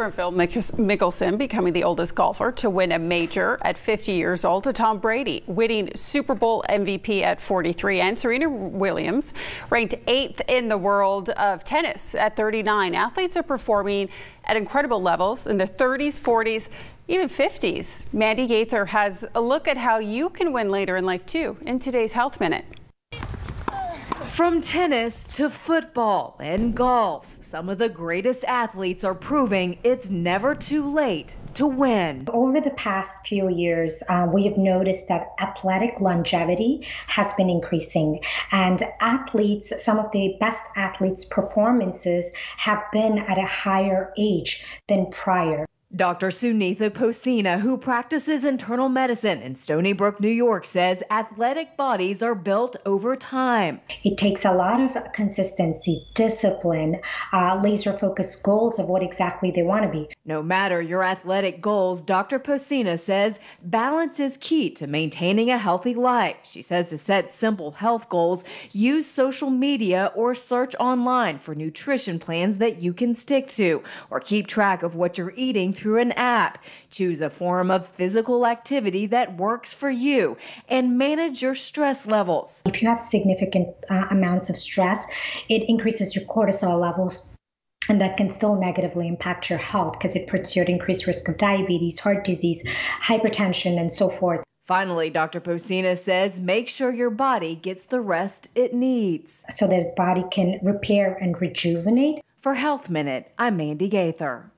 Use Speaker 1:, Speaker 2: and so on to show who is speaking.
Speaker 1: From Phil Mickelson becoming the oldest golfer to win a major at 50 years old to Tom Brady winning Super Bowl MVP at 43 and Serena Williams ranked eighth in the world of tennis at 39. Athletes are performing at incredible levels in their 30s, 40s, even 50s. Mandy Gaither has a look at how you can win later in life too in today's Health Minute.
Speaker 2: From tennis to football and golf, some of the greatest athletes are proving it's never too late to win.
Speaker 3: Over the past few years, uh, we have noticed that athletic longevity has been increasing, and athletes, some of the best athletes' performances have been at a higher age than prior.
Speaker 2: Dr. Sunitha Posina, who practices internal medicine in Stony Brook, New York, says athletic bodies are built over time.
Speaker 3: It takes a lot of consistency, discipline, uh, laser focused goals of what exactly they want to be.
Speaker 2: No matter your athletic goals, Dr. Posina says balance is key to maintaining a healthy life. She says to set simple health goals, use social media or search online for nutrition plans that you can stick to, or keep track of what you're eating through an app. Choose a form of physical activity that works for you and manage your stress levels.
Speaker 3: If you have significant uh, amounts of stress, it increases your cortisol levels and that can still negatively impact your health because it puts you at increased risk of diabetes, heart disease, hypertension, and so forth.
Speaker 2: Finally, Dr. Posina says make sure your body gets the rest it needs.
Speaker 3: So that body can repair and rejuvenate.
Speaker 2: For Health Minute, I'm Mandy Gaither.